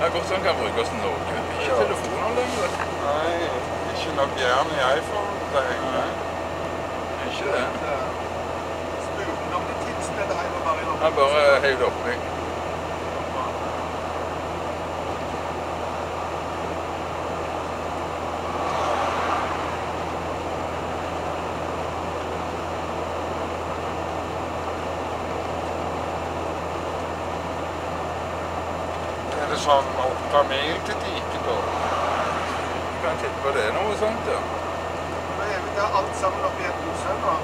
Det er godt han kan brukes til noe. Ikke Ja. telefoner lenger. Nei, ikke noe jern i iPhone. Det henger. Ikke det. Spurte om det tidsstedet heiv bare i lomma. Han bare heiv det oppi. Sånn åtte mil til diket da? Du kan tippe på det er noe sånt, ja. Men er vi der alt sammen oppi i et husøy nå.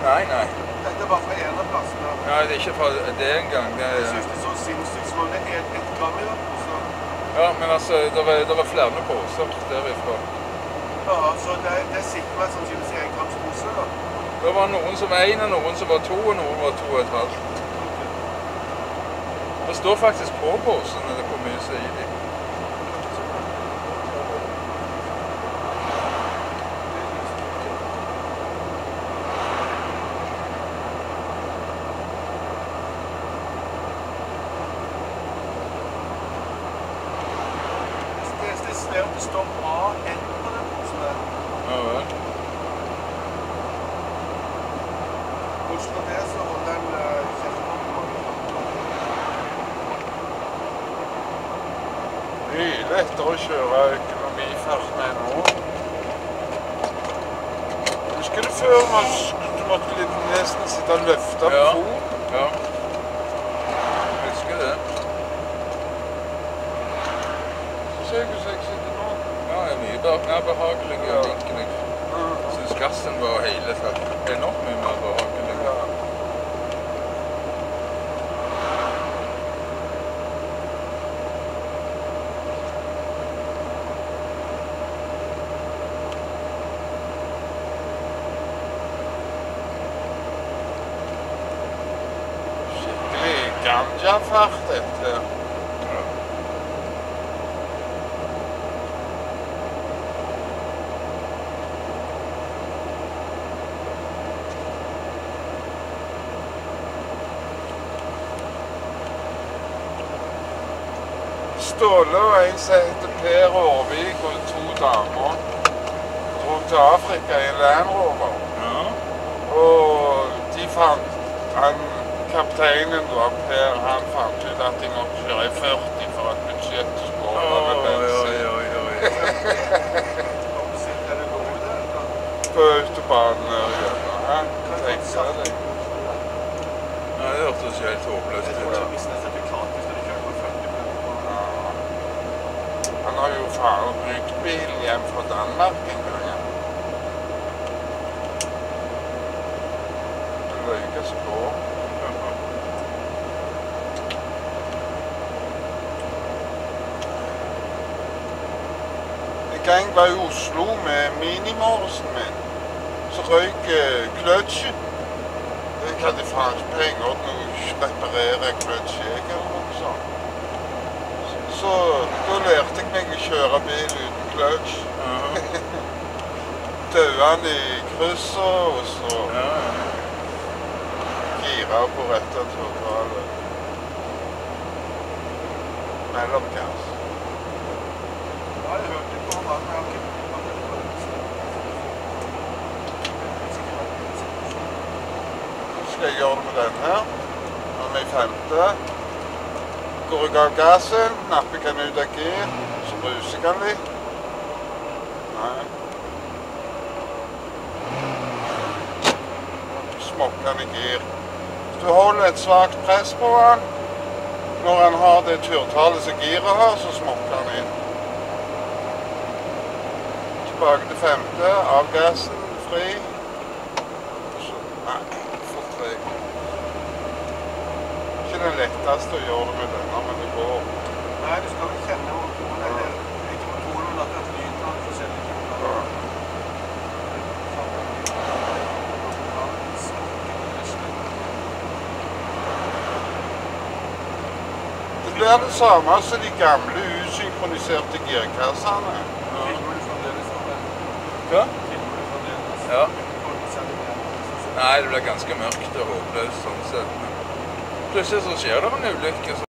Nei, nei. Dette er bare fra en av plassene. Nei, det er ikke fra det engang. Det Jeg er, synes det er så sinnssykt som om det er ett gram i den posen. ja, men altså, det er, det er flere poser derifra. Ja, så det, det er sikkert sannsynligvis en grams pose da. Det var noen som var én, noen som var to, og noen var to og et halvt. Det står faktisk på posene det hvor mye som er i dem. Det, det ser ut det står AN på den posen der. Ja vel. Bortsett fra det så holder den uh, kjeften på mange Mye lettere å kjøre økonomifart med nå. Husker du før man, du måtte nesten sitte og løfte på Ja. Ja. Husker det. Så ser jeg hvordan jeg sitter nå. Ja, det er mye mer behagelig og. Jeg syns gassen var hele tatt enormt mye mer behagelig. Skikkelig ganja-fart, dette. Ja. Ståle og en som heter Per Aarvik og to damer dro til Afrika i en Land Rover. Ja. Og de fant han, Kapteinen da, Per, han fant ut at de måtte kjøre i 40 for at budsjettet skulle holde med bensin der på autobanen og gjennom. Hæ? Tenkte jeg det. Nei, det hørtes helt håpløst ut. ikke mister sertifikat hvis du kjører på 40 minutter. Ja. Han har jo faen brukt bilen hjem fra Danmark en gang. ja. Det løyker seg på. En gang var jeg i Oslo med minimorsen min. Så røyk eh, kløtsjen. Jeg hadde faen ikke penger til å reparere kløtsj, jeg, eller noe sånt. Så da lærte jeg meg å kjøre bil uten kløtsj. Ja. I krysset, og så ja. gira på rette totalet. mellomgass. Ja, jeg hørte på han, men jeg har ikke jeg har ikke hørt på Så skal jeg gjøre det med den her. Nå er vi femte. Går jeg av gassen, napper kan ut av gir, så bruser kan litt. Nei. Smokker den i gir. Du holder et svakt press på den, når han har det turtallet som giret har, så smokker han inn. Tilbake til femte, av gassen, fri. Nei, for treg. Ikke den letteste å gjøre det med denne, men det går. Nei, du skal vel kjenne motoren, eller ikke motoren, men at det er lyden av forskjellige typer. Det blir det samme som de gamle usynkroniserte girkassene. Ja. Nei, det blir ganske mørkt og håpløst sånn sett. Plutselig så skjer det en ulykke.